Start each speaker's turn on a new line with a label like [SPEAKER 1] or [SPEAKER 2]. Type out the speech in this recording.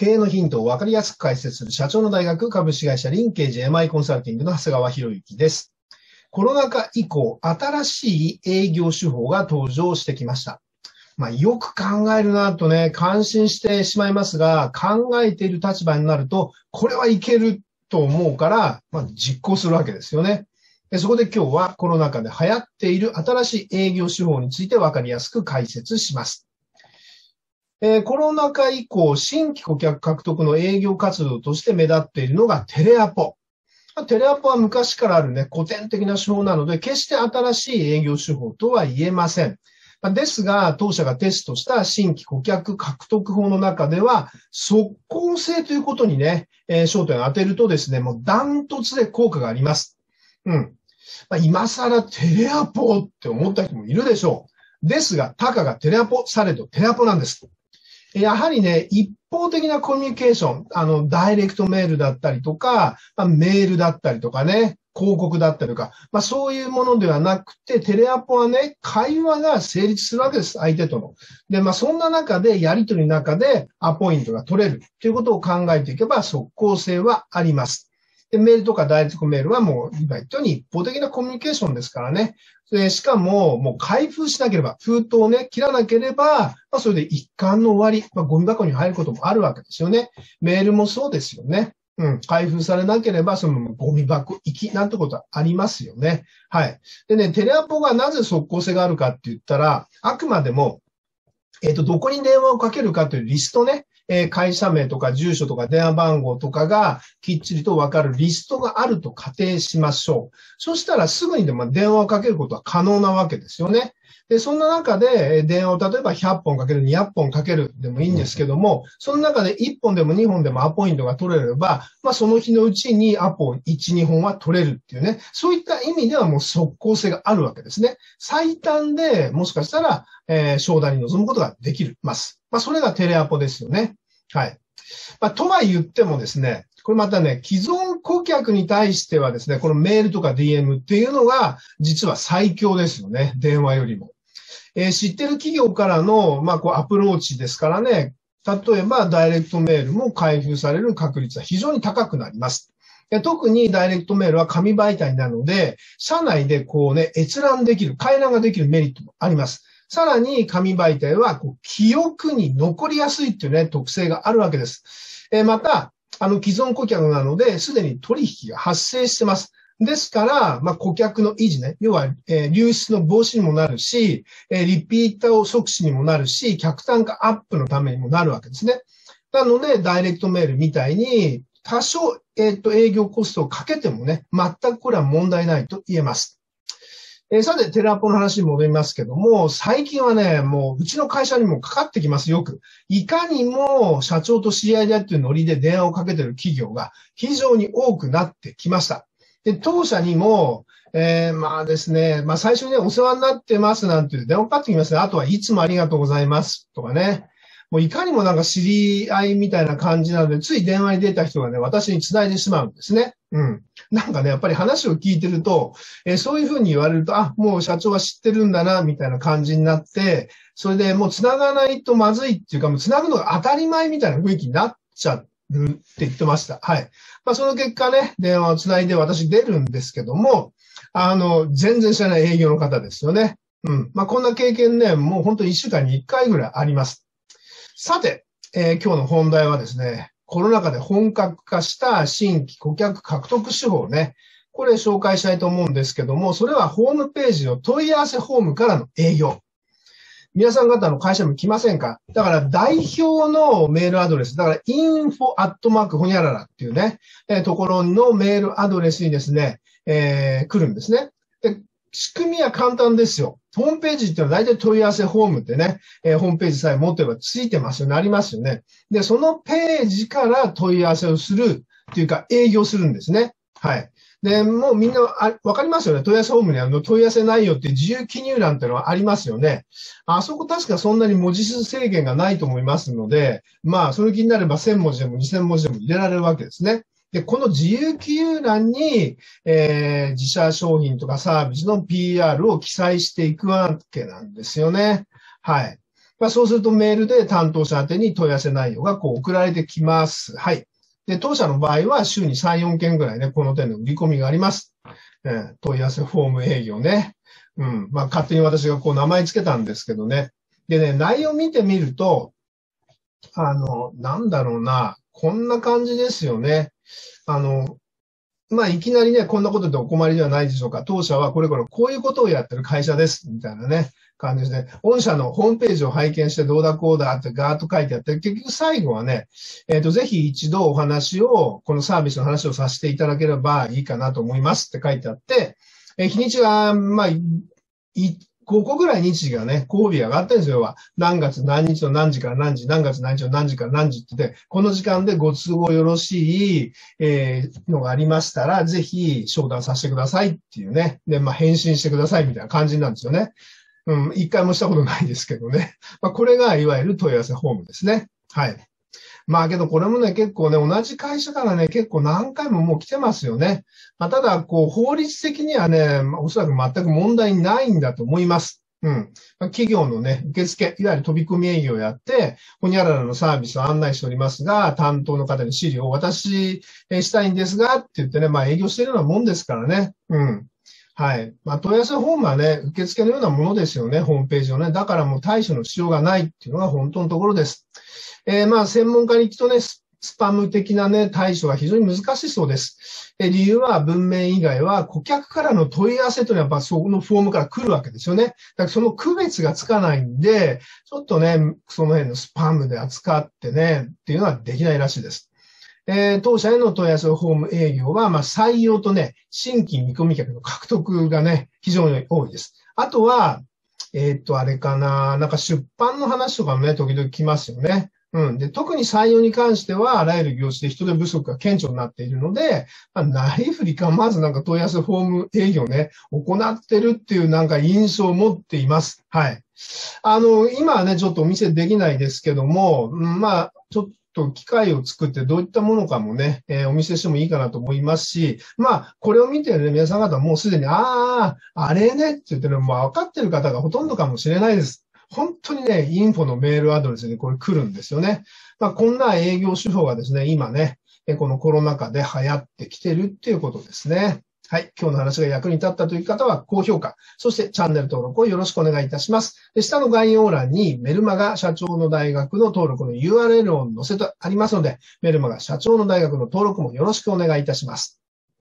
[SPEAKER 1] 経営のヒントを分かりやすく解説する社長の大学株式会社リンケージ MI コンサルティングの長谷川博之です。コロナ禍以降、新しい営業手法が登場してきました。まあ、よく考えるなとね、感心してしまいますが、考えている立場になると、これはいけると思うから、まあ、実行するわけですよね。でそこで今日はコロナ禍で流行っている新しい営業手法について分かりやすく解説します。えー、コロナ禍以降、新規顧客獲得の営業活動として目立っているのがテレアポ。テレアポは昔からあるね、古典的な手法なので、決して新しい営業手法とは言えません。ですが、当社がテストした新規顧客獲得法の中では、即効性ということにね、えー、焦点を当てるとですね、もうダントツで効果があります。うん。まあ、今更テレアポって思った人もいるでしょう。ですが、たかがテレアポされどテレアポなんです。やはりね、一方的なコミュニケーション、あの、ダイレクトメールだったりとか、まあ、メールだったりとかね、広告だったりとか、まあそういうものではなくて、テレアポはね、会話が成立するわけです、相手との。で、まあそんな中で、やりとりの中でアポイントが取れるということを考えていけば、即効性はあります。で、メールとかダイレクトメールはもう、今言ったように一方的なコミュニケーションですからね。でしかも、もう開封しなければ、封筒をね、切らなければ、まあ、それで一貫の終わり、まあ、ゴミ箱に入ることもあるわけですよね。メールもそうですよね。うん、開封されなければ、そのゴミ箱行きなんてことはありますよね。はい。でね、テレアポがなぜ即効性があるかって言ったら、あくまでも、えっ、ー、と、どこに電話をかけるかというリストね、え会社名とか住所とか電話番号とかがきっちりとわかるリストがあると仮定しましょう。そしたらすぐにでも電話をかけることは可能なわけですよね。で、そんな中で電話を例えば100本かける、200本かけるでもいいんですけども、その中で1本でも2本でもアポイントが取れれば、まあその日のうちにアポ1、2本は取れるっていうね、そういった意味ではもう即効性があるわけですね。最短でもしかしたら、えー、商談に臨むことができます。まあそれがテレアポですよね。はい。まあ、とは言ってもですね、これまたね、既存顧客に対してはですね、このメールとか DM っていうのが実は最強ですよね。電話よりも。えー、知ってる企業からの、まあ、こうアプローチですからね、例えばダイレクトメールも開封される確率は非常に高くなります。特にダイレクトメールは紙媒体なので、社内でこうね、閲覧できる、回覧ができるメリットもあります。さらに紙媒体はこう記憶に残りやすいっていうね、特性があるわけです。えまた、あの既存顧客なので、すでに取引が発生してます。ですから、まあ、顧客の維持ね、要は、えー、流出の防止にもなるし、えー、リピーターを促進にもなるし、客単価アップのためにもなるわけですね。なので、ダイレクトメールみたいに、多少、えっ、ー、と、営業コストをかけてもね、全くこれは問題ないと言えます。えー、さて、テレアポの話に戻りますけども、最近はね、もう、うちの会社にもかかってきます、よく。いかにも社長と知り合いでっていうノリで電話をかけてる企業が非常に多くなってきました。で、当社にも、えー、まあですね、まあ最初にね、お世話になってますなんて電話かかってきますね。あとはいつもありがとうございますとかね。もういかにもなんか知り合いみたいな感じなので、つい電話に出た人がね、私に繋いでしまうんですね。うん。なんかね、やっぱり話を聞いてると、えー、そういうふうに言われると、あ、もう社長は知ってるんだな、みたいな感じになって、それでもう繋がないとまずいっていうか、もう繋ぐのが当たり前みたいな雰囲気になっちゃっるって言ってました。はい。まあ、その結果ね、電話を繋いで私出るんですけども、あの、全然知らない営業の方ですよね。うん。まあ、こんな経験ね、もう本当に一週間に一回ぐらいあります。さて、えー、今日の本題はですね、コロナ禍で本格化した新規顧客獲得手法ね、これ紹介したいと思うんですけども、それはホームページの問い合わせフォームからの営業。皆さん方の会社も来ませんか？だから代表のメールアドレス、だから info アットマークほにゃららっていうね、え、ところのメールアドレスにですね、えー、来るんですね。で、仕組みは簡単ですよ。ホームページっていうのは大体問い合わせフォームってね、えー、ホームページさえ持ってればついてますよね、ありますよね。で、そのページから問い合わせをするっていうか営業するんですね。はい。で、もうみんなわかりますよね。問い合わせフォームにあの問い合わせ内容って自由記入欄っていうのはありますよね。あそこ確かそんなに文字数制限がないと思いますので、まあ、その気になれば1000文字でも2000文字でも入れられるわけですね。で、この自由記入欄に、えー、自社商品とかサービスの PR を記載していくわけなんですよね。はい。まあ、そうするとメールで担当者宛てに問い合わせ内容がこう送られてきます。はい。で、当社の場合は週に3、4件ぐらいね、この点の売り込みがあります。えー、問い合わせフォーム営業ね。うん。まあ、勝手に私がこう名前つけたんですけどね。でね、内容見てみると、あの、なんだろうな、こんな感じですよね。あの、まあ、いきなりね、こんなことでお困りではないでしょうか。当社はこれからこういうことをやってる会社です。みたいなね、感じですね。御社のホームページを拝見してどうだこうだってガーッと書いてあって、結局最後はね、えっ、ー、と、ぜひ一度お話を、このサービスの話をさせていただければいいかなと思いますって書いてあって、えー、日にちは、まあ、5個ぐらい日時がね、交尾が上がってるんですよ。何月何日の何時から何時、何月何日の何時から何時って言って、この時間でご都合よろしい、えー、のがありましたら、ぜひ商談させてくださいっていうね。で、まあ、返信してくださいみたいな感じなんですよね。うん、一回もしたことないですけどね。まあ、これがいわゆる問い合わせフォームですね。はい。まあけどこれもね、結構ね、同じ会社からね、結構何回ももう来てますよね。まあ、ただ、こう、法律的にはね、おそらく全く問題ないんだと思います。うん。企業のね、受付、いわゆる飛び込み営業をやって、ほにゃららのサービスを案内しておりますが、担当の方に資料を渡ししたいんですが、って言ってね、まあ営業してるようなもんですからね。うん。はい。まあ、問い合わせフォームはね、受付のようなものですよね、ホームページをね。だからもう対処の必要がないっていうのが本当のところです。えー、まあ、専門家に行くとね、スパム的なね、対処は非常に難しそうです。え理由は文面以外は顧客からの問い合わせというのはやっぱそこのフォームから来るわけですよね。だからその区別がつかないんで、ちょっとね、その辺のスパムで扱ってね、っていうのはできないらしいです。えー、当社への問い合わせフォーム営業は、まあ、採用とね、新規見込み客の獲得がね、非常に多いです。あとは、えー、と、あれかな、なんか出版の話とかもね、時々来ますよね。うん。で、特に採用に関しては、あらゆる業種で人手不足が顕著になっているので、まあ、なりふりか、まずなんか問い合わせフォーム営業ね、行ってるっていうなんか印象を持っています。はい。あの、今はね、ちょっとお見せできないですけども、まあ、ちょっとと機械を作ってどういったものかもね、えー、お見せしてもいいかなと思いますし、まあ、これを見てる、ね、皆さん方もうすでに、ああ、あれねって言ってるのも分かってる方がほとんどかもしれないです。本当にね、インフォのメールアドレスにこれ来るんですよね。まあ、こんな営業手法がですね、今ね、このコロナ禍で流行ってきてるっていうことですね。はい。今日の話が役に立ったという方は高評価、そしてチャンネル登録をよろしくお願いいたします。で下の概要欄にメルマガ社長の大学の登録の URL を載せてありますので、メルマガ社長の大学の登録もよろしくお願いいたします。